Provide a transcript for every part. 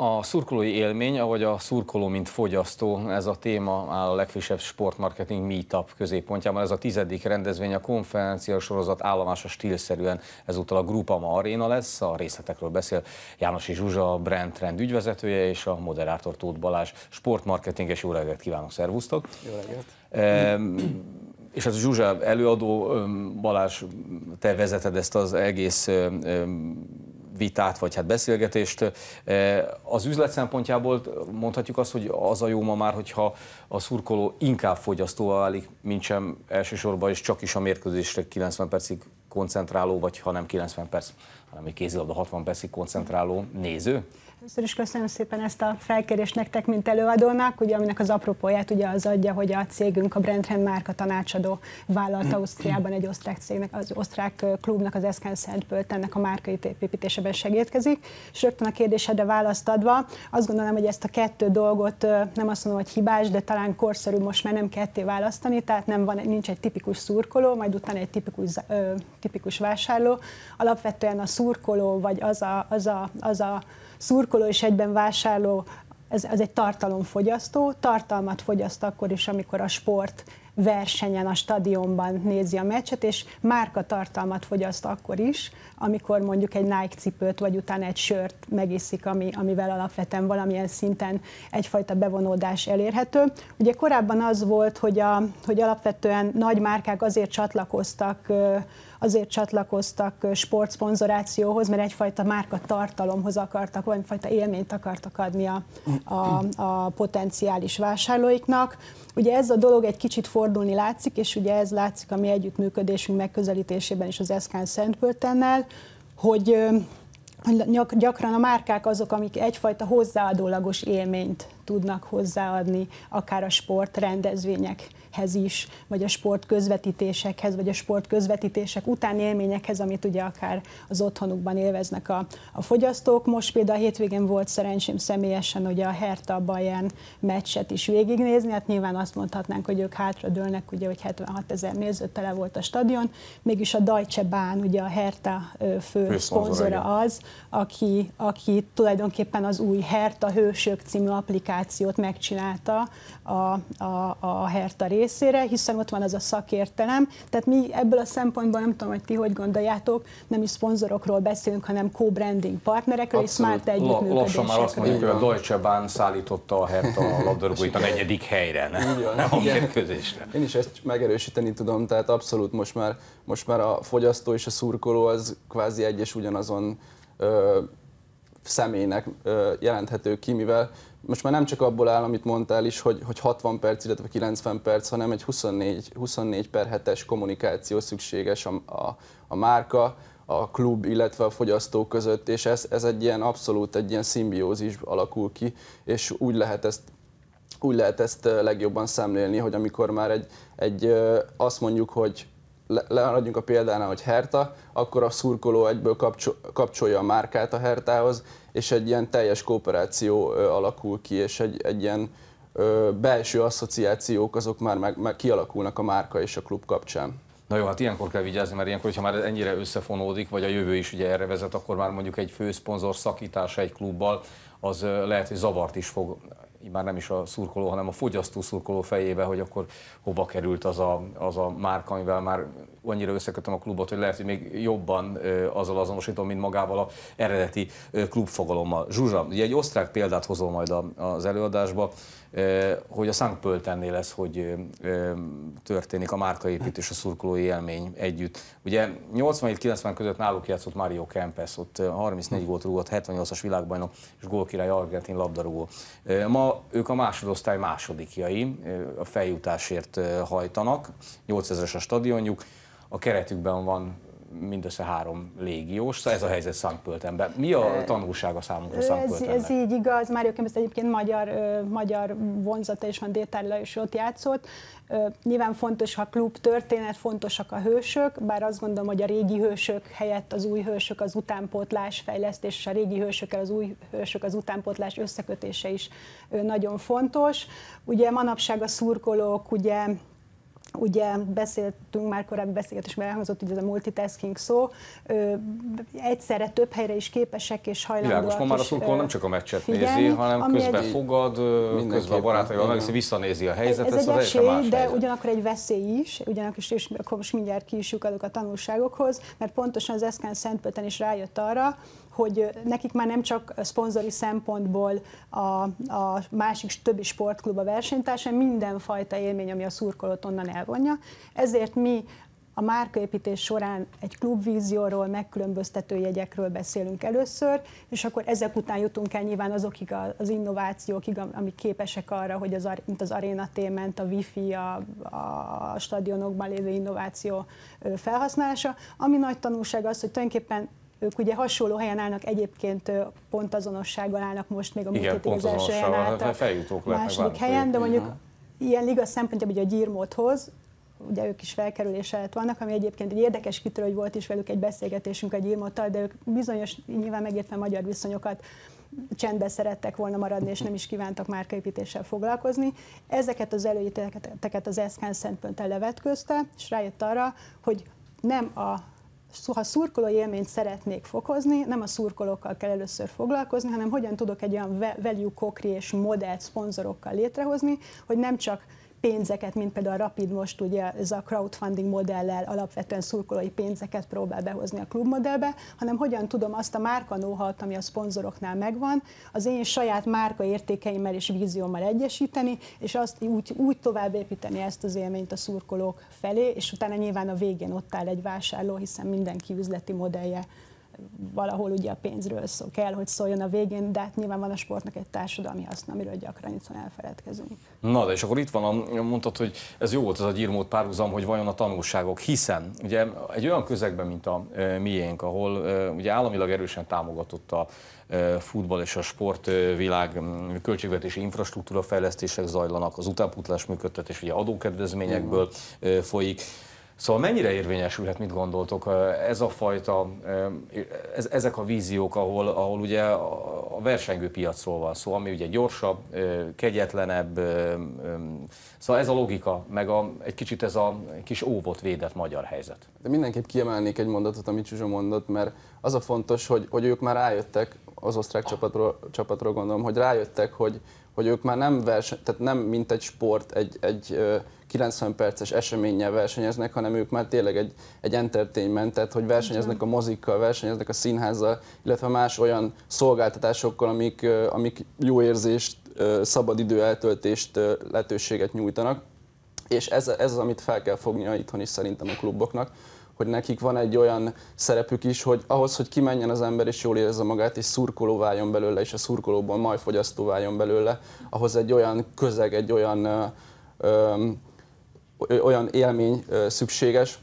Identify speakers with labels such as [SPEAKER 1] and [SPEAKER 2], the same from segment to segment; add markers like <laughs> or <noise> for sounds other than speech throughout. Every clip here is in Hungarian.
[SPEAKER 1] A szurkolói élmény, vagy a szurkoló, mint fogyasztó, ez a téma áll a legfrissebb sportmarketing meetup középpontjában. Ez a tizedik rendezvény, a konferencia sorozat állomása stílszerűen ezúttal a Grupama Arena lesz. A részletekről beszél Jánosi Zsuzsa, a Brand Trend ügyvezetője és a moderátor Tóth Balázs. Sportmarketing és jó reggelt kívánok, szervusztok!
[SPEAKER 2] Jó reggelt!
[SPEAKER 1] E, és hát Zsuzsa előadó, Balázs, te vezeted ezt az egész vitát, vagy hát beszélgetést. Az üzlet szempontjából mondhatjuk azt, hogy az a jó ma már, hogyha a szurkoló inkább fogyasztóval válik, mint sem elsősorban, és csak is a mérkőzésre 90 percig koncentráló, vagy ha nem 90 perc, hanem egy kézilabda 60 percig koncentráló néző?
[SPEAKER 3] Először is köszönöm szépen ezt a felkérést nektek, mint előadónak, ugye, aminek az apropóját ugye az adja, hogy a cégünk a Brandtrend márka tanácsadó vállalat Ausztriában egy osztrák cégnek, az osztrák klubnak, az Eszken ennek a márkai építésében segítkezik. És rögtön a kérdésedre választ adva, azt gondolom, hogy ezt a kettő dolgot nem azt mondom, hogy hibás, de talán korszerű most már nem ketté választani, tehát nem van, nincs egy tipikus szurkoló, majd utána egy tipikus, ö, tipikus vásárló. Alapvetően a szurkoló, vagy az a, az a, az a szurkoló és egyben vásárló, ez, ez egy tartalomfogyasztó, tartalmat fogyaszt akkor is, amikor a sport versenyen, a stadionban nézi a meccset, és márka tartalmat fogyaszt akkor is, amikor mondjuk egy Nike cipőt, vagy utána egy sört megiszik, ami, amivel alapvetően valamilyen szinten egyfajta bevonódás elérhető. Ugye korábban az volt, hogy, a, hogy alapvetően nagy márkák azért csatlakoztak azért csatlakoztak sportszponzorációhoz, mert egyfajta márka tartalomhoz akartak, vagy egyfajta élményt akartak adni a, a, a potenciális vásárlóiknak. Ugye ez a dolog egy kicsit fordulni látszik, és ugye ez látszik a mi együttműködésünk megközelítésében is az Eszkán Szentpöltennel, hogy gyakran a márkák azok, amik egyfajta hozzáadólagos élményt tudnak hozzáadni, akár a sportrendezvények hez is, vagy a sport közvetítésekhez, vagy a sport közvetítések utáni élményekhez, amit ugye akár az otthonukban élveznek a, a fogyasztók. Most például a hétvégén volt szerencsém személyesen ugye a Hertha Bayern meccset is végignézni, hát nyilván azt mondhatnánk, hogy ők hátradőlnek, ugye, hogy 76 ezer néző tele volt a stadion, mégis a Deutsche Bahn, ugye a Hertha fő, fő szponzora az, aki, aki tulajdonképpen az új Hertha Hősök című applikációt megcsinálta a, a, a Hertha részére, hiszen ott van az a szakértelem. Tehát mi ebből a szempontból nem tudom, hogy ti hogy gondoljátok, nem is szponzorokról beszélünk, hanem co-branding partnerekről és smart együttműködésekről.
[SPEAKER 1] Lassan már azt mondjuk, hogy a Deutsche Bahn szállította a Hertha a <laughs> labdarúgóit a negyedik helyre, nem, nem a mérkőzésre.
[SPEAKER 2] Én is ezt megerősíteni tudom, tehát abszolút most már, most már a fogyasztó és a szurkoló az kvázi egy és ugyanazon ö, személynek ö, jelenthető ki, mivel most már nem csak abból áll, amit mondtál is, hogy, hogy 60 perc, illetve 90 perc, hanem egy 24, 24 per 7-es kommunikáció szükséges a, a, a márka, a klub, illetve a fogyasztó között, és ez, ez egy ilyen abszolút egy ilyen szimbiózis alakul ki, és úgy lehet ezt úgy lehet ezt legjobban szemlélni, hogy amikor már egy, egy azt mondjuk, hogy leadjunk a példánál, hogy Herta, akkor a szurkoló egyből kapcsolja a márkát a Hertához, és egy ilyen teljes kooperáció alakul ki, és egy, egy ilyen belső asszociációk azok már meg, meg kialakulnak a márka és a klub kapcsán.
[SPEAKER 1] Na jó, hát ilyenkor kell vigyázni, mert ilyenkor, hogyha már ennyire összefonódik, vagy a jövő is ugye erre vezet, akkor már mondjuk egy főszponzor szakítása egy klubbal, az lehet, hogy zavart is fog már nem is a szurkoló, hanem a fogyasztó szurkoló fejébe, hogy akkor hova került az a, az a márka, amivel már annyira összekötöm a klubot, hogy lehet, hogy még jobban azzal azonosítom, mint magával a eredeti klubfogalommal. Zsuzsa, ugye egy osztrák példát hozol majd az előadásba, hogy a Sankt Pöltennél lesz, hogy történik a márkaépítés, a szurkolói élmény együtt. Ugye 87-90 között náluk játszott Mario Kempes, ott 34 gólt rúgott, 78-as világbajnok és gólkirály argentin labdarúgó. Ma ők a másodosztály másodikjai, a feljutásért hajtanak, 8000-es a stadionjuk, a keretükben van mindössze három légiós, szóval ez a helyzet Szentpöltenben. Mi a tanulsága számunkra Szentpöltenben?
[SPEAKER 3] Ez, ez így igaz, Mário Kempes egyébként magyar, magyar vonzata és van Détárla is ott játszott. Nyilván fontos, ha klub történet, fontosak a hősök, bár azt gondolom, hogy a régi hősök helyett az új hősök, az utánpótlás fejlesztés, és a régi hősökkel az új hősök, az utánpótlás összekötése is nagyon fontos. Ugye manapság a szurkolók ugye ugye beszéltünk már korábbi beszélgetésben elhangzott, hogy ez a multitasking szó, ö, egyszerre több helyre is képesek és hajlandóak
[SPEAKER 1] Világos, ma már a szurkoló nem csak a meccset figyelni, nézi, hanem közben egy, fogad, közben a barátaival meg visszanézi a helyzetet.
[SPEAKER 3] Ez, ez egy esély, más de helyzet. ugyanakkor egy veszély is, ugyanakkor is, és akkor most mindjárt ki is a tanulságokhoz, mert pontosan az Eszkán Szentpöten is rájött arra, hogy nekik már nem csak szponzori szempontból a, a másik többi sportklub a versenytársa, mindenfajta élmény, ami a szurkolót onnan elvonja. Ezért mi a márkaépítés során egy klubvízióról, megkülönböztető jegyekről beszélünk először, és akkor ezek után jutunk el nyilván azokig az innovációkig, amik képesek arra, hogy az, mint az Arena Tément, a Wi-Fi, a, a stadionokban lévő innováció felhasználása. Ami nagy tanulság az, hogy tulajdonképpen ők ugye hasonló helyen állnak, egyébként pont azonossággal állnak most még a múlt álltak, a második helyen, de mondjuk ilyen liga szempontjából hogy a gyírmódhoz, ugye ők is felkerülés előtt vannak, ami egyébként egy érdekes kitörő, hogy volt is velük egy beszélgetésünk a gyírmódtal, de ők bizonyos, nyilván megértve magyar viszonyokat, csendbe szerettek volna maradni, és nem is kívántak márkaépítéssel foglalkozni. Ezeket az előítéleteket az Eszkán Szentpönttel levetközte, és rájött arra, hogy nem a ha szurkoló élményt szeretnék fokozni, nem a szurkolókkal kell először foglalkozni, hanem hogyan tudok egy olyan value co-creation modellt szponzorokkal létrehozni, hogy nem csak pénzeket, mint például a Rapid most ugye ez a crowdfunding modellel alapvetően szurkolói pénzeket próbál behozni a klubmodellbe, hanem hogyan tudom azt a márka know ami a szponzoroknál megvan, az én saját márka értékeimmel és víziómmal egyesíteni, és azt úgy, úgy tovább építeni ezt az élményt a szurkolók felé, és utána nyilván a végén ott áll egy vásárló, hiszen mindenki üzleti modellje valahol ugye a pénzről szó, kell, hogy szóljon a végén, de hát nyilván van a sportnak egy társadalmi haszna, amiről gyakran itt elfeledkezünk.
[SPEAKER 1] Na, de és akkor itt van, mondtad, hogy ez jó volt ez a gyírmód párhuzam, hogy vajon a tanulságok, hiszen ugye egy olyan közegben, mint a e, miénk, ahol e, ugye államilag erősen támogatott a e, futball és a sportvilág költségvetési infrastruktúra fejlesztések zajlanak, az utánputlás működtetés ugye adókedvezményekből e, folyik, Szóval mennyire érvényesülhet, mit gondoltok, ez a fajta, ez, ezek a víziók, ahol, ahol ugye a versengő piacról van szó, ami ugye gyorsabb, kegyetlenebb, szóval ez a logika, meg a, egy kicsit ez a kis óvott, védett magyar helyzet.
[SPEAKER 2] De mindenképp kiemelnék egy mondatot, amit Csuzsa mondott, mert az a fontos, hogy, hogy ők már rájöttek, az osztrák csapatról, csapatról gondolom, hogy rájöttek, hogy, hogy ők már nem verseny, tehát nem mint egy sport, egy, egy 90 perces eseménnyel versenyeznek, hanem ők már tényleg egy, egy entertainment, tehát hogy versenyeznek a mozikkal, versenyeznek a színházzal, illetve más olyan szolgáltatásokkal, amik, amik jó érzést, szabadidő eltöltést, lehetőséget nyújtanak. És ez, ez az, amit fel kell fognia itthon is szerintem a kluboknak, hogy nekik van egy olyan szerepük is, hogy ahhoz, hogy kimenjen az ember és jól érezze magát, és szurkoló váljon belőle, és a szurkolóból majd fogyasztó váljon belőle, ahhoz egy olyan közeg, egy olyan ö, ö, olyan élmény szükséges,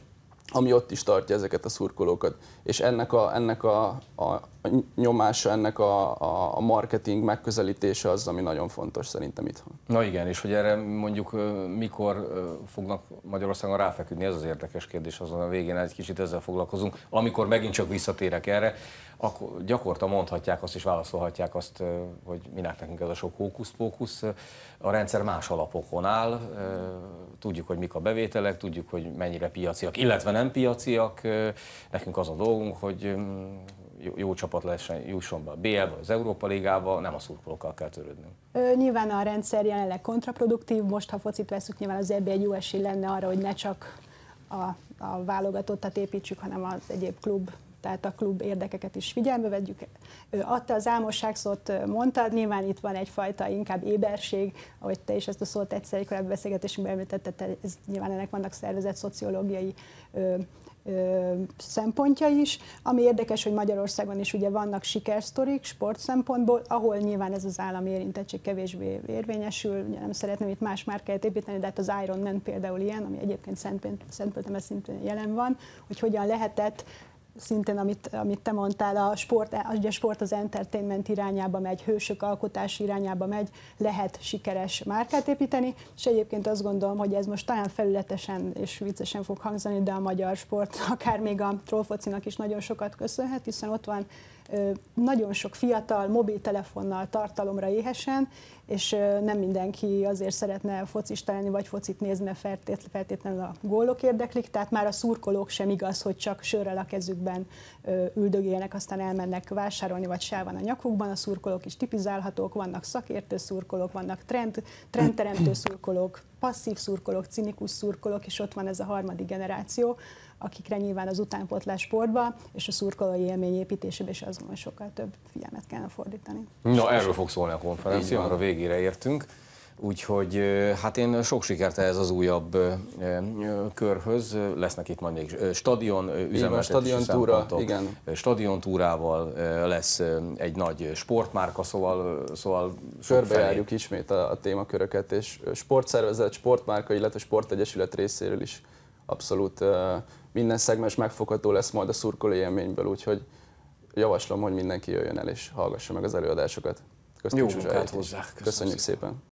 [SPEAKER 2] ami ott is tartja ezeket a szurkolókat. És ennek a, ennek a, a nyomása, ennek a, a, marketing megközelítése az, ami nagyon fontos szerintem itthon.
[SPEAKER 1] Na igen, és hogy erre mondjuk mikor fognak Magyarországon ráfeküdni, ez az érdekes kérdés, azon a végén egy kicsit ezzel foglalkozunk. Amikor megint csak visszatérek erre, akkor gyakorta mondhatják azt és válaszolhatják azt, hogy minek nekünk ez a sok hókusz-pókusz. A rendszer más alapokon áll, tudjuk, hogy mik a bevételek, tudjuk, hogy mennyire piaciak, illetve nem piaciak. Nekünk az a dolgunk, hogy jó, csapat lehessen, jusson be a BL-be, az Európa Ligába, nem a szurkolókkal kell törődnünk.
[SPEAKER 3] Nyilván a rendszer jelenleg kontraproduktív, most ha focit veszük, nyilván az EB egy jó esély lenne arra, hogy ne csak a, a válogatottat építsük, hanem az egyéb klub tehát a klub érdekeket is figyelme vegyük. Ő adta az álmosságszót, mondtad, nyilván itt van egyfajta inkább éberség, ahogy te is ezt a szót egyszer egy korábbi beszélgetésünkben említetted, ez nyilván ennek vannak szervezett szociológiai ö, ö, szempontja is. Ami érdekes, hogy Magyarországon is ugye vannak sikersztorik sport szempontból, ahol nyilván ez az állami érintettség kevésbé érvényesül. Ugye nem szeretném itt más márkáját építeni, de hát az Iron Man például ilyen, ami egyébként Szentpöltemen szintén jelen van, hogy hogyan lehetett szintén, amit, amit te mondtál, a sport, ugye a sport az entertainment irányába megy, hősök alkotás irányába megy, lehet sikeres márkát építeni, és egyébként azt gondolom, hogy ez most talán felületesen és viccesen fog hangzani, de a magyar sport akár még a trollfocinak is nagyon sokat köszönhet, hiszen ott van nagyon sok fiatal mobiltelefonnal tartalomra éhesen, és nem mindenki azért szeretne focista lenni, vagy focit nézni, feltétlenül a gólok érdeklik, tehát már a szurkolók sem igaz, hogy csak sörrel a kezükben üldögélnek, aztán elmennek vásárolni, vagy sáv van a nyakukban, a szurkolók is tipizálhatók, vannak szakértő szurkolók, vannak trend, trendteremtő szurkolók, passzív szurkolók, cinikus szurkolók, és ott van ez a harmadik generáció, akikre nyilván az utánpótlás sportba és a szurkolói élmény építésébe is hogy sokkal több figyelmet kellene fordítani.
[SPEAKER 1] Na, erről fog szólni a konferencia, mert a végére értünk. Úgyhogy hát én sok sikert ehhez az újabb körhöz. Lesznek itt majd még stadion üzemeltetési
[SPEAKER 2] stadion túra, igen.
[SPEAKER 1] Stadion túrával lesz egy nagy sportmárka, szóval, szóval
[SPEAKER 2] Körbejárjuk ismét a, a témaköröket, és sportszervezet, sportmárka, illetve sportegyesület részéről is abszolút minden szegmens megfogható lesz majd a szurkoló élményből, úgyhogy javaslom, hogy mindenki jöjjön el és hallgassa meg az előadásokat.
[SPEAKER 1] Köszönjük Jó munkát hozzá.
[SPEAKER 2] Köszönjük szépen. szépen.